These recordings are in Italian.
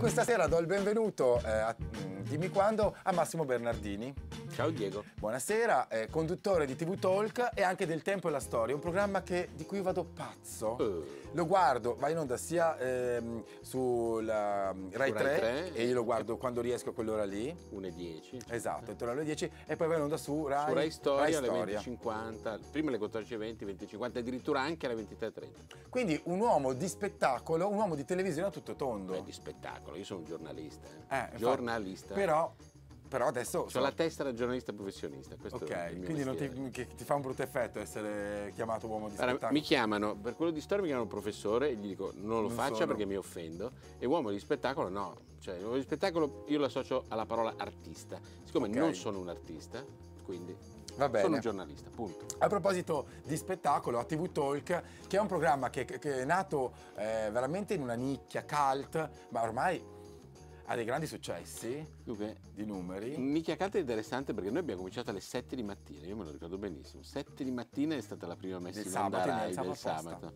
questa sera do il benvenuto, eh, a, mm, dimmi quando, a Massimo Bernardini. Ciao Diego. Buonasera, eh, conduttore di TV Talk e anche del Tempo e la Storia, un programma che- di cui vado pazzo. Uh. Lo guardo, va in onda sia ehm, sulla mm, Rai Su 3, Rai 3, e io lo guardo quando riesco a quell'ora lì. 1.10. Esatto, intorno alle 10 e poi va in onda su Rai, Su Rai Storia alle Storia. 20.50, prima alle 14.20, 20.50, addirittura anche alle 23.30. Quindi un uomo di spettacolo, un uomo di televisione a tutto tondo. È di spettacolo, io sono un giornalista. Eh, Eh, giornalista. Però, però adesso... Ho la testa da giornalista professionista, questo Ok, quindi ti, ti fa un brutto effetto essere chiamato uomo di Guarda, spettacolo. mi chiamano, per quello di storia mi chiamano professore e gli dico non lo Non faccia sono. perché mi offendo e uomo di spettacolo no, cioè uomo di spettacolo io lo associo alla parola artista, siccome Ok. non sono un artista, quindi Va bene. sono un giornalista, punto. A proposito di spettacolo, a TV Talk, che è un programma che, che è nato eh, veramente in una nicchia cult, ma ormai ha dei grandi successi Dunque, di numeri. Cult è interessante perché noi abbiamo cominciato alle 7 di mattina, io me lo ricordo benissimo. 7 di mattina è stata la prima messa Del in sabato, onda Rai alzava del sabato.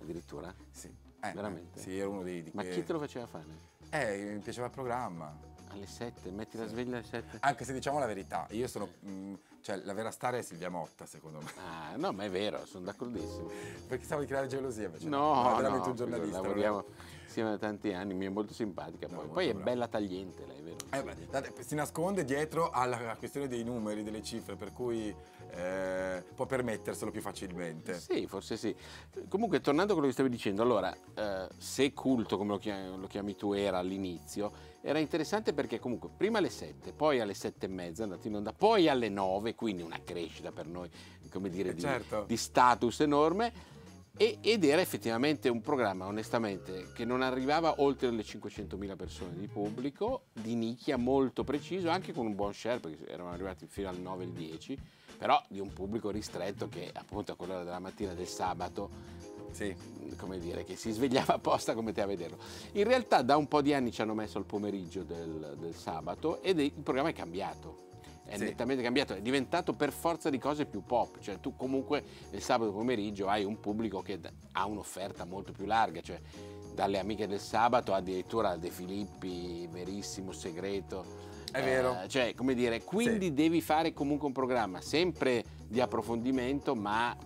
Addirittura? Sì. Eh, Veramente? Sì, ero uno dei... di Ma que- chi te lo faceva fare? Eh, mi piaceva il programma. Alle 7, metti la sveglia alle 7. Anche se diciamo la verità, io sono... mh, cioè, la vera star è Silvia Motta, secondo me. Ah, no, ma è vero, sono d'accordissimo. Perché stavo di creare gelosia invece. No, è veramente no, un giornalista. lavoriamo insieme da tanti anni, mi è molto simpatica poi. molto poi è bella tagliente lei, vero? Eh beh, si nasconde dietro alla questione dei numeri, delle cifre, per cui eh, può permetterselo più facilmente. Sì, forse sì. Comunque, tornando a quello che stavi dicendo, allora, eh, se culto, come lo chiami, lo chiami tu, era all'inizio, era interessante perché comunque prima alle 7, poi alle 7 e mezza è andato in onda, poi alle 9, quindi una crescita per noi, come dire, Eh, di, certo. di status enorme. E- ed era effettivamente un programma, onestamente, che non arrivava oltre le 500.000 persone di pubblico, di nicchia molto preciso, anche con un buon share, perché eravamo arrivati fino al 9 e il 10, però di un pubblico ristretto che appunto a quell'ora della mattina del sabato Sì. come dire, che si svegliava apposta come te a vederlo. In realtà da un po' di anni ci hanno messo al pomeriggio del, del sabato ed il programma è cambiato. È Sì. nettamente cambiato, è diventato per forza di cose più pop, cioè tu comunque il sabato pomeriggio hai un pubblico che ha un'offerta molto più larga, cioè dalle amiche del sabato addirittura De Filippi, Verissimo, Segreto. È vero. Cioè, come dire, quindi Sì. devi fare comunque un programma sempre di approfondimento, ma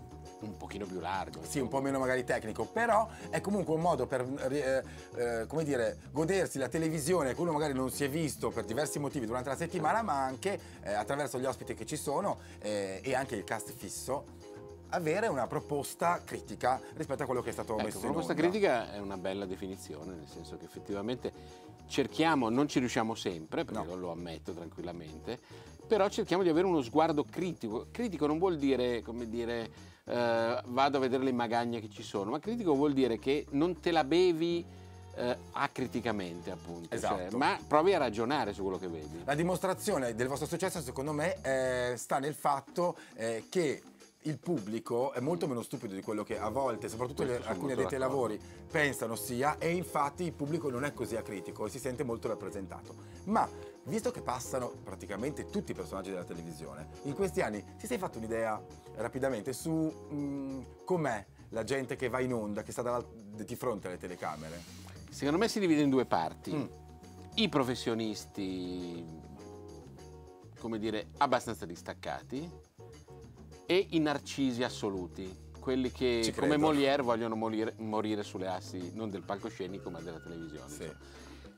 un pochino più largo. Sì, un po' meno magari tecnico, però è comunque un modo per, eh, eh, come dire, godersi la televisione che uno magari non si è visto per diversi motivi durante la settimana, ma anche eh, attraverso gli ospiti che ci sono eh, e anche il cast fisso, avere una proposta critica rispetto a quello che è stato Ecco, messo in proposta onda. critica è una bella definizione, nel senso che effettivamente cerchiamo, non ci riusciamo sempre, perché No. lo ammetto tranquillamente, però cerchiamo di avere uno sguardo critico. Critico non vuol dire, come dire, eh, vado a vedere le magagne che ci sono, ma critico vuol dire che non te la bevi eh, acriticamente, appunto, cioè, Esatto. ma provi a ragionare su quello che vedi. La dimostrazione del vostro successo, secondo me, eh, sta nel fatto eh, che il pubblico è molto meno stupido di quello che a volte, soprattutto le- alcuni addetti ai lavori, pensano sia e infatti il pubblico non è così acritico e si sente molto rappresentato. Ma visto che passano praticamente tutti i personaggi della televisione, in questi anni ti sei fatto un'idea rapidamente su mm, com'è la gente che va in onda, che sta dalla- di fronte alle telecamere? Secondo me si divide in due parti. Mm. I professionisti, come dire, abbastanza distaccati e i narcisi assoluti, quelli che Ci come credo. Molière vogliono morire, morire sulle assi non del palcoscenico ma della televisione. Sì.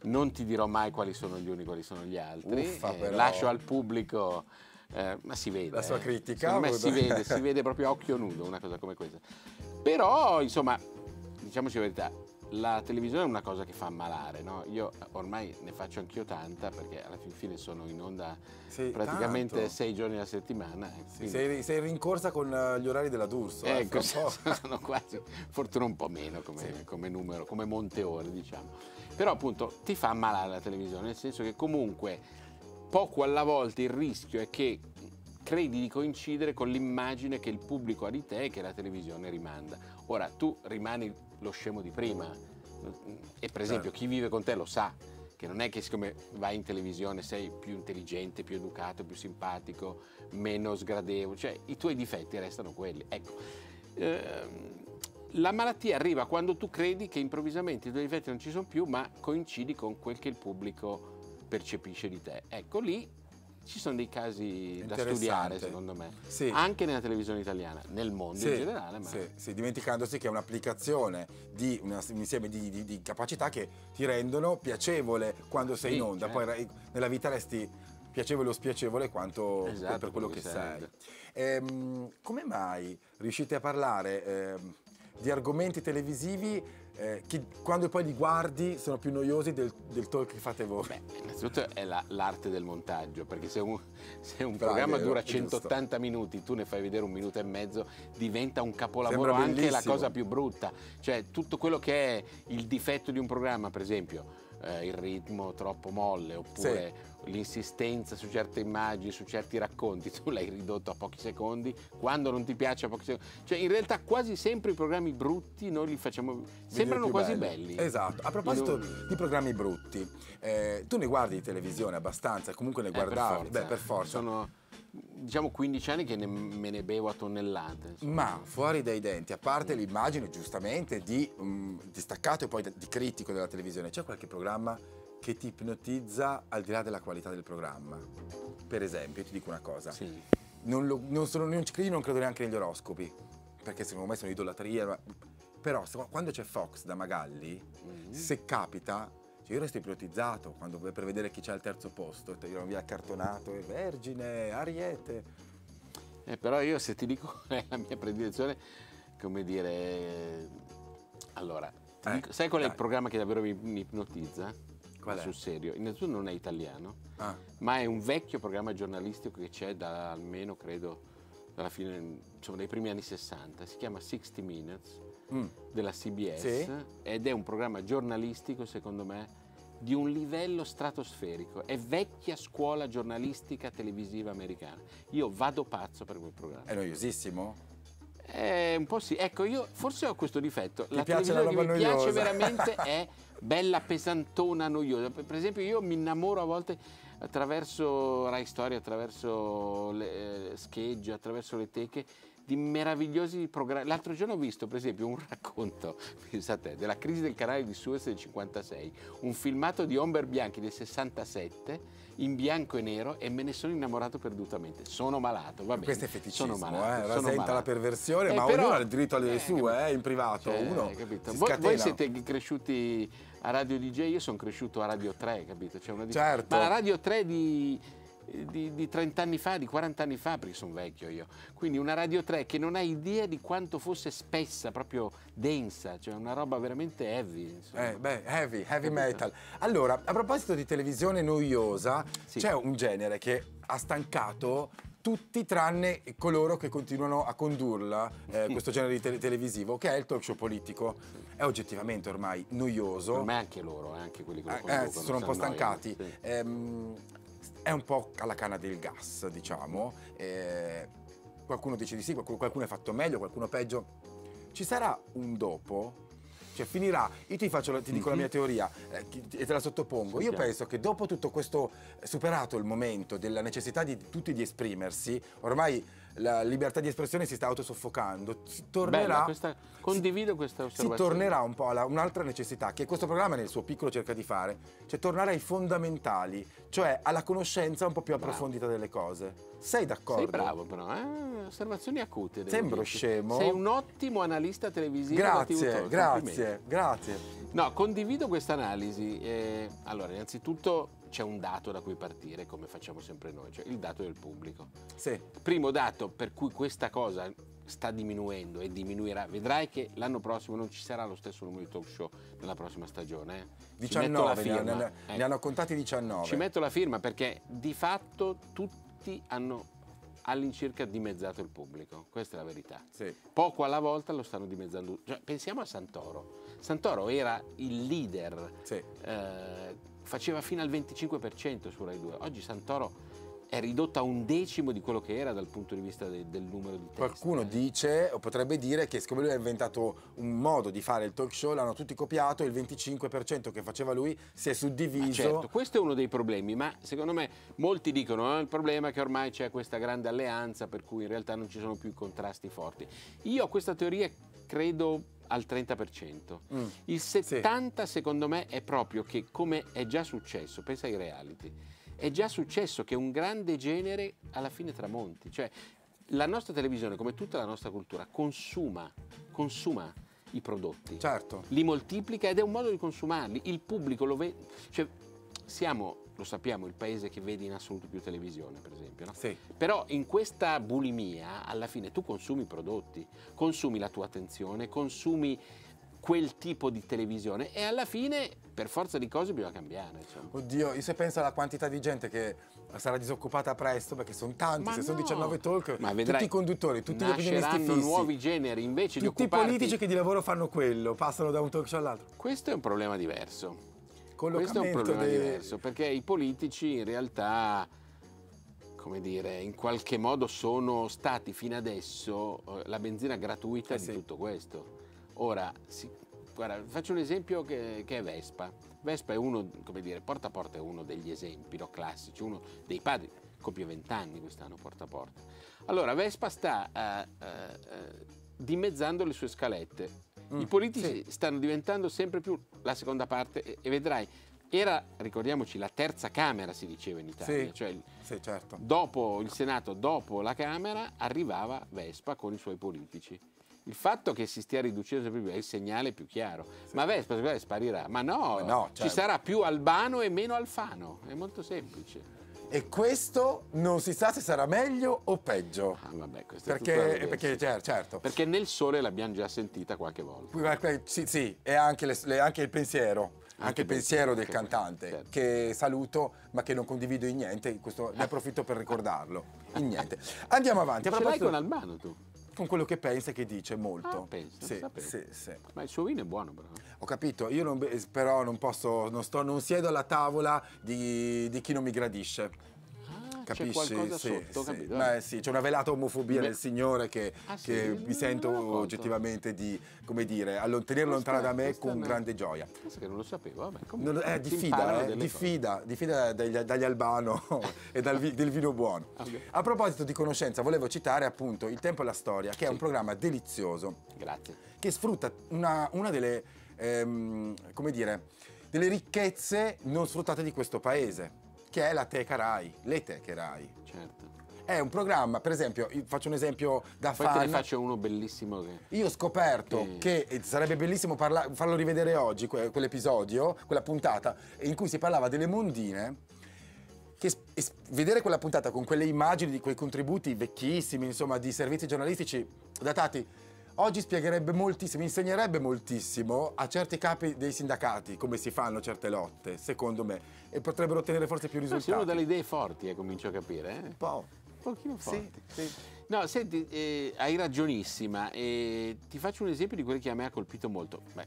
Non ti dirò mai quali sono gli uni e quali sono gli altri, Uffa, eh, lascio al pubblico, eh, ma si vede. La sua eh. critica, me si vede, si vede proprio a occhio nudo una cosa come questa. Però, insomma, diciamoci la verità, la televisione è una cosa che fa ammalare, no? Io ormai ne faccio anch'io tanta perché alla fin fine sono in onda Sì, praticamente tanto. sei giorni alla settimana. eh, Sì, sei, sei rincorsa con eh, gli orari della D'Urso. eh, Ecco, po'. sono quasi, fortuna un po' meno come, Sì. come numero, come monte ore, diciamo. Però appunto ti fa ammalare la televisione, nel senso che comunque poco alla volta il rischio è che credi di coincidere con l'immagine che il pubblico ha di te e che la televisione rimanda. Ora, tu rimani lo scemo di prima e per esempio Certo. chi vive con te lo sa, che non è che siccome vai in televisione sei più intelligente, più educato, più simpatico, meno sgradevole, cioè i tuoi difetti restano quelli. Ecco, ehm, la malattia arriva quando tu credi che improvvisamente i tuoi difetti non ci sono più, ma coincidi con quel che il pubblico percepisce di te. Ecco lì ci sono dei casi da studiare, secondo me, sì. anche nella televisione italiana, nel mondo sì, in generale. Ma... Sì, sì, dimenticandosi che è un'applicazione di una, un insieme di, di, di, capacità che ti rendono piacevole quando sei in onda, certo. poi nella vita resti piacevole o spiacevole quanto esatto, per quello che sei. Ehm, come mai riuscite a parlare ehm, di argomenti televisivi eh, che quando poi li guardi sono più noiosi del, del talk che fate voi? Beh, innanzitutto è la, l'arte del montaggio, perché se un, se un programma dura 180 minuti, tu ne fai vedere un minuto e mezzo, diventa un capolavoro anche la cosa più brutta. Cioè tutto quello che è il difetto di un programma, per esempio, eh, il ritmo troppo molle oppure sì. l'insistenza su certe immagini, su certi racconti, tu l'hai ridotto a pochi secondi, quando non ti piace a pochi secondi. Cioè in realtà quasi sempre i programmi brutti noi li facciamo, sembrano quasi belli. belli. Esatto, a proposito non... di programmi brutti, eh, tu ne guardi di televisione abbastanza, comunque ne guardavi, eh, per forza. Beh, per forza. Sono diciamo 15 anni che ne, me ne bevo a tonnellate. Insomma. Ma fuori dai denti, a parte l'immagine giustamente di um, distaccato e poi di critico della televisione, c'è qualche programma che ti ipnotizza al di là della qualità del programma? Per esempio, ti dico una cosa. Sì. Non, lo, non, sono, non, non credo neanche negli oroscopi, perché secondo me sono idolatria. Ma... Però quando c'è Fox da Magalli, mm-hmm. se capita, cioè io resto ipnotizzato quando per vedere chi c'è al terzo posto, tirano via cartonato, e Vergine, Ariete. Eh, però io se ti dico la mia predilezione, come dire... Allora, eh, dico, sai qual è dai. il programma che davvero mi, mi ipnotizza? Qual è? Sul serio. Innanzitutto non è italiano, ah. ma è un vecchio programma giornalistico che c'è da almeno, credo, dalla fine, insomma, dai primi anni 60. Si chiama 60 Minutes mm. della CBS sì. ed è un programma giornalistico, secondo me, di un livello stratosferico. È vecchia scuola giornalistica televisiva americana. Io vado pazzo per quel programma. È noiosissimo? Eh, un po' sì. Ecco, io forse ho questo difetto. Ti la televisione che mi noiosa. piace veramente è bella pesantona noiosa. Per esempio, io mi innamoro a volte attraverso Rai Storia, attraverso le eh, schegge, attraverso le teche di meravigliosi programmi. L'altro giorno ho visto, per esempio, un racconto, pensate, della crisi del canale di Suez del 56, un filmato di Omber Bianchi del 67 in bianco e nero e me ne sono innamorato perdutamente. Sono malato, va bene. Questo è feticismo, sono malato, eh? rasenta la perversione, eh, ma però, ognuno ha il diritto alle eh, sue, eh, in privato. Cioè, Uno voi, voi, siete cresciuti a Radio DJ, io sono cresciuto a Radio 3, capito? C'è una certo. Ma la Radio 3 di di, di 30 anni fa, di 40 anni fa, perché sono vecchio io. Quindi una Radio 3 che non ha idea di quanto fosse spessa, proprio densa, cioè una roba veramente heavy. Eh, beh, heavy, heavy metal. Allora, a proposito di televisione noiosa, sì. c'è un genere che ha stancato tutti tranne coloro che continuano a condurla, eh, questo genere di te- televisivo, che è il talk show politico. È oggettivamente ormai noioso. Me anche loro, eh, anche quelli che lo conducono. Eh, si sono un po' stancati. Sì. Ehm, è un po' alla canna del gas, diciamo. Eh, qualcuno dice di sì, qualcuno, qualcuno è fatto meglio, qualcuno peggio. Ci sarà un dopo? Cioè finirà, io ti, faccio, ti dico la mia mhm. teoria eh, e te la sottopongo. Io penso che dopo tutto questo, superato il momento della necessità di tutti di esprimersi, ormai la libertà di espressione si sta autosoffocando. Si tornerà, Bella, questa, condivido questa osservazione. Si tornerà un po' alla un'altra necessità che questo programma nel suo piccolo cerca di fare, cioè tornare ai fondamentali, cioè alla conoscenza un po' più approfondita bravo. delle cose. Sei d'accordo? Sei bravo però, eh? osservazioni acute. Sembro dirti. scemo. Sei un ottimo analista televisivo. Grazie, grazie, grazie. No, condivido questa analisi. Eh, allora, innanzitutto c'è un dato da cui partire, come facciamo sempre noi, cioè il dato del pubblico. Sì. Primo dato per cui questa cosa sta diminuendo e diminuirà. Vedrai che l'anno prossimo non ci sarà lo stesso numero di talk show nella prossima stagione. Eh? 19, ne, ne, eh. ne hanno contati 19. Ci metto la firma perché di fatto tutti hanno all'incirca dimezzato il pubblico, questa è la verità. Sì. Poco alla volta lo stanno dimezzando. Cioè, pensiamo a Santoro. Santoro era il leader. Sì. Eh, faceva fino al 25% su Rai 2. Oggi Santoro è ridotto a un decimo di quello che era dal punto di vista de, del numero di teste. Qualcuno eh. dice, o potrebbe dire, che siccome lui ha inventato un modo di fare il talk show, l'hanno tutti copiato, il 25% che faceva lui si è suddiviso. Ma certo, questo è uno dei problemi, ma secondo me molti dicono eh, il problema è che ormai c'è questa grande alleanza per cui in realtà non ci sono più contrasti forti. Io a questa teoria credo al 30%. Mm. Il 70% secondo me è proprio che come è già successo, pensa ai reality, è già successo che un grande genere alla fine tramonti. Cioè la nostra televisione, come tutta la nostra cultura, consuma, consuma i prodotti. Certo. Li moltiplica ed è un modo di consumarli. Il pubblico lo vede. Cioè, siamo, lo sappiamo, il paese che vede in assoluto più televisione, per esempio. No? Sì. Però in questa bulimia, alla fine tu consumi prodotti, consumi la tua attenzione, consumi quel tipo di televisione e alla fine per forza di cose bisogna cambiare. Insomma. Oddio, io se penso alla quantità di gente che sarà disoccupata presto perché sono tanti, Ma se sono no. 19 talk, Ma vedrai, tutti i conduttori, tutti gli opinionisti fissi, nuovi generi invece di tutti i occuparti. politici che di lavoro fanno quello, passano da un talk show all'altro. Questo è un problema diverso. Questo è un problema dei- diverso perché i politici in realtà, come dire, in qualche modo sono stati fino adesso eh, la benzina gratuita Eh di sì. tutto questo. Ora, si- guarda, faccio un esempio che, che è Vespa. Vespa è uno, come dire, porta a porta è uno degli esempi no, classici, uno dei padri, compie 20 anni quest'anno porta a porta. Allora, Vespa sta eh, eh, dimezzando le sue scalette. I Mm, politici stanno diventando sempre più la seconda parte e, e vedrai, era, ricordiamoci, la terza Camera si diceva in Italia, Sì. cioè Sì, certo. dopo il Senato, dopo la Camera, arrivava Vespa con i suoi politici. Il fatto che si stia riducendo sempre più è il segnale più chiaro. Ma Vespa sparirà. Ma no, Ma no, ci certo. sarà più Albano e meno Alfano. È molto semplice. E questo non si sa se sarà meglio o peggio. Ah, vabbè, questo è Perché, vedere. perché cer- certo. Perché nel sole l'abbiamo già sentita qualche volta. Sì, sì, e anche, le- anche il pensiero. Anche, il pensiero del cantante, certo. che saluto ma che non condivido in niente, questo ne approfitto per ricordarlo. In niente. Andiamo avanti. A proposito- con Albano tu? Con quello che pensa e che dice molto. Ah, pensa, sì, sì, sì. Ma il suo vino è buono però. Ho capito, io non però non posso, non, sto, non siedo alla tavola di, di chi non mi gradisce. Ah, c'è Capisci? qualcosa Sì, sotto, sì. capito? Ma sì, c'è una velata omofobia Beh. nel Signore che, Ah, sì? che Non mi sento oggettivamente di, come dire, allon- tenerlo lontano da me con grande gioia. Pensa che non lo sapevo, vabbè. Non- Comunque, eh, si diffida, eh, diffida, diffida dagli, dagli albano e dal del vino buono. Ok. A proposito di conoscenza, volevo citare appunto Il tempo e la storia, che è un programma delizioso Grazie. che sfrutta una, una delle, ehm, come dire, delle ricchezze non sfruttate di questo paese, che è la Teca Rai, le Teche Rai. Certo. È un programma, per esempio, io faccio un esempio da Poi te ne fan. faccio uno bellissimo che... Io ho scoperto che e sarebbe bellissimo farlo rivedere oggi, que- quell'episodio, quella puntata, in cui si parlava delle mondine. Che vedere quella puntata con quelle immagini di quei contributi vecchissimi, insomma, di servizi giornalistici datati, oggi spiegherebbe moltissimo, insegnerebbe moltissimo a certi capi dei sindacati come si fanno certe lotte, secondo me, e potrebbero ottenere forse più No, risultati. sei uno dalle idee forti, eh, comincio a capire. Eh? Un po'. Un pochino Sì, forti. sì. No, senti, eh, hai ragionissima. E ti faccio un esempio di quelli che a me ha colpito molto. Beh,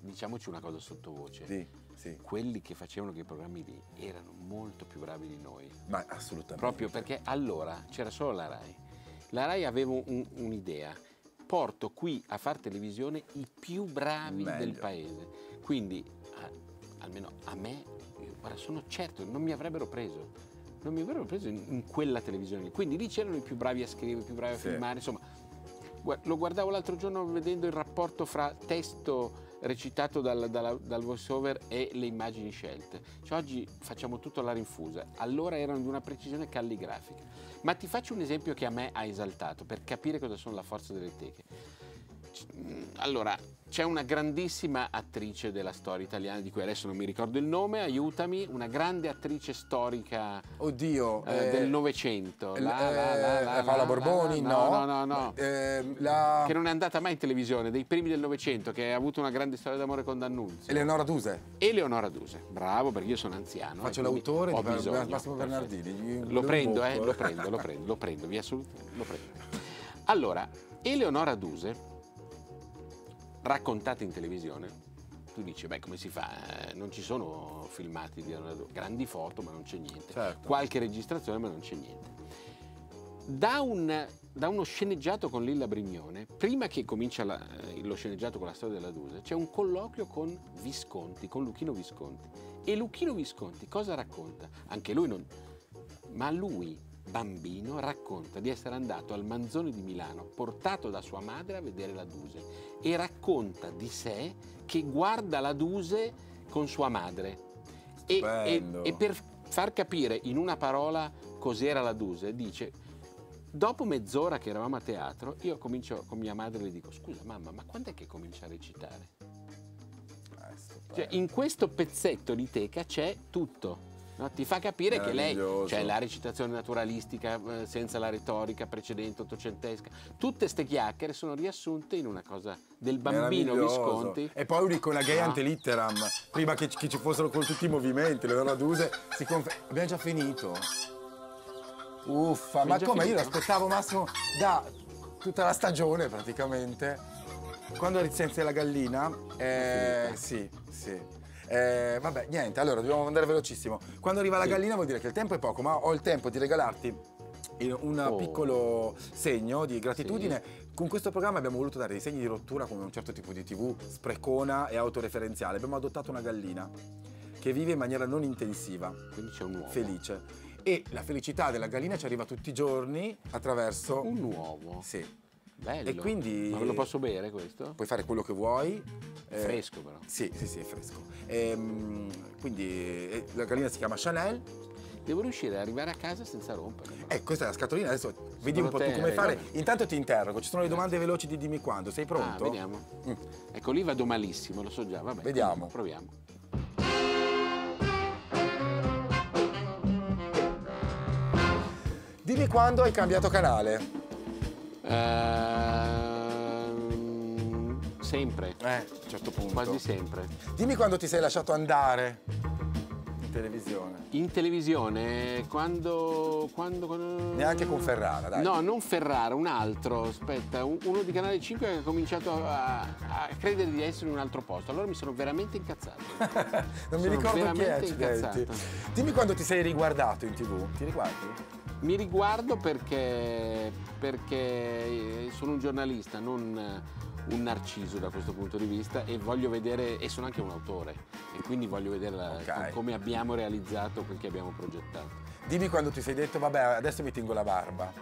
diciamoci una cosa sottovoce. Sì, sì. Quelli che facevano quei programmi lì erano molto più bravi di noi. Ma assolutamente. Proprio perché allora c'era solo la RAI. La RAI aveva un- un'idea. Porto qui a far televisione i più bravi Meglio. del paese. Quindi, a- almeno a me, guarda, sono certo, non mi avrebbero preso. Non mi avrebbero preso in, in quella televisione. lì. Quindi lì c'erano i più bravi a scrivere, i più bravi a Sì. filmare. Insomma, lo guardavo l'altro giorno vedendo il rapporto fra testo recitato dal, dalla- dal voiceover e le immagini scelte. Cioè, oggi facciamo tutto alla rinfusa, allora erano di una precisione calligrafica. Ma ti faccio un esempio che a me ha esaltato per capire cosa sono la forza delle teche. Mm, Allora, c'è una grandissima attrice della storia italiana, di cui adesso non mi ricordo il nome, aiutami, una grande attrice storica Oddio. eh, eh, del Novecento. eh, La- la- la- la- Paola la- Borboni, la- no. No, no, no. Eh, la... Che non è andata mai in televisione, dei primi del Novecento, che ha avuto una grande storia d'amore con D'Annunzio. Eleonora Duse. Eleonora Duse, bravo perché io sono anziano. Faccio l'autore di bisogno. Massimo. Bernardini. Gli- Lo prendo, eh, lo prendo, lo prendo, lo prendo, vi assolutamente, lo prendo. Allora, Eleonora Duse, raccontata in televisione, tu dici, beh, come si fa? Eh, Non ci sono filmati di Eleonora Duse, grandi foto, ma non c'è niente. Certo. Qualche registrazione, ma non c'è niente. Da, un- da uno sceneggiato con Lilla Brignone, prima che comincia la- eh, lo sceneggiato con la storia della Duse, c'è un colloquio con Visconti, con Luchino Visconti. E Luchino Visconti cosa racconta? Anche lui non... Ma lui bambino racconta di essere andato al Manzoni di Milano, portato da sua madre a vedere la Duse e racconta di sé che guarda la Duse con sua madre. E, e- e per far capire in una parola cos'era la Duse, dice Dopo mezz'ora che eravamo a teatro, io comincio con mia madre e le dico: Scusa, mamma, ma quando è che comincia a recitare? Stupendo. Cioè, in questo pezzetto di teca c'è tutto. No? Ti fa capire che lei, cioè la recitazione naturalistica eh, senza la retorica precedente, ottocentesca, tutte ste chiacchiere sono riassunte in una cosa del bambino. Visconti. E poi lui con la gay Ah. antelitteram, prima che, che ci fossero con tutti i movimenti, le Duse, si conf- abbiamo già finito. Uffa, Abbiamo ma come? Io finito? l'aspettavo Massimo da tutta la stagione praticamente. Quando eri senza la gallina, eh, sì, sì. Eh, vabbè, niente, allora dobbiamo andare velocissimo. Quando arriva la Sì. gallina vuol dire che il tempo è poco, ma ho il tempo di regalarti un Oh. piccolo segno di gratitudine. Con questo programma abbiamo voluto dare dei segni di rottura come un certo tipo di tv sprecona e autoreferenziale. Abbiamo adottato una gallina che vive in maniera non intensiva, Quindi c'è un uovo. felice. E la felicità della gallina ci arriva tutti i giorni attraverso... Un uovo. Sì. Bello. E quindi- Ma lo posso bere questo? Puoi fare quello che vuoi. È eh, fresco però. Sì, sì, sì, è fresco. Ehm, quindi eh, la gallina si chiama Chanel. Devo riuscire ad arrivare a casa senza romperlo. Eh, questa è la scatolina, adesso vedi un po' tu te, come fare. regolami. Intanto ti interrogo, ci sono le domande veloci di dimmi quando. Sei pronto? Ah, vediamo. Mm. Ecco, lì vado malissimo, lo so già. Vabbè, Vediamo. Proviamo. Dimmi quando hai cambiato canale. Ehm, sempre. Eh, a un certo punto. Quasi sempre. Dimmi quando ti sei lasciato andare in televisione. In televisione, quando, quando, quando- Neanche con Ferrara, dai. No, non Ferrara, un altro. Aspetta, un- uno di Canale 5 che ha cominciato a, a credere di essere in un altro posto. Allora mi sono veramente incazzato. non mi Sono ricordo chi è. Dimmi quando ti sei riguardato in tv. Ti riguardi? Mi riguardo perché, perché sono un giornalista, non un narciso da questo punto di vista e voglio vedere, e sono anche un autore, e quindi voglio vedere la- Ok. come abbiamo realizzato quel che abbiamo progettato. Dimmi quando ti sei detto, vabbè, adesso mi tengo la barba.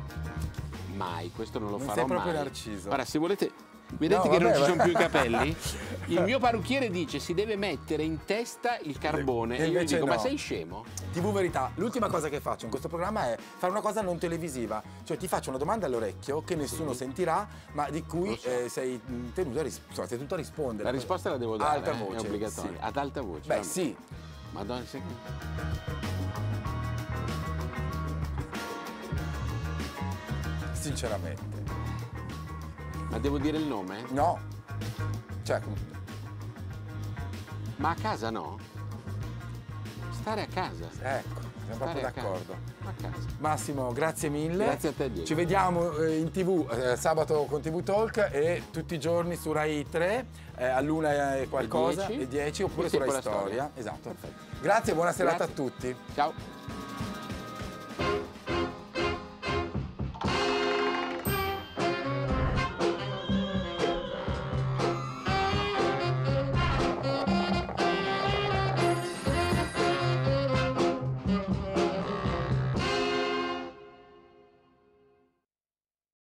Mai, questo non lo Non farò sei proprio mai. narciso. Ora, se volete, vedete No, che non vabbè, ci sono più i capelli? Il mio parrucchiere dice si deve mettere in testa il carbone. E E io gli dico, ma no. sei scemo? TV Verità, l'ultima cosa che faccio in questo programma è fare una cosa non televisiva, cioè ti faccio una domanda all'orecchio che nessuno Sì. sentirà, ma di cui so. eh, sei tenuto a, insomma, sei tenuto a rispondere. La risposta la devo dare, Alta eh, voce, è obbligatoria. sì. Ad alta voce. Beh, vabbè. sì. Madonna, che- Sinceramente. Ma devo dire il nome? No. Cioè, Ma a casa no? Stare a casa. ecco, siamo proprio Stare casa. d'accordo. A casa. Massimo, grazie mille. Grazie a te, Diego. Ci vediamo eh, in tv eh, sabato con TV Talk e tutti i giorni su Rai 3 eh, all'una e qualcosa, E 10. e 10 oppure E su Rai Storia. storia. Esatto. Perfetto. Grazie, buona serata Grazie. a tutti. Ciao.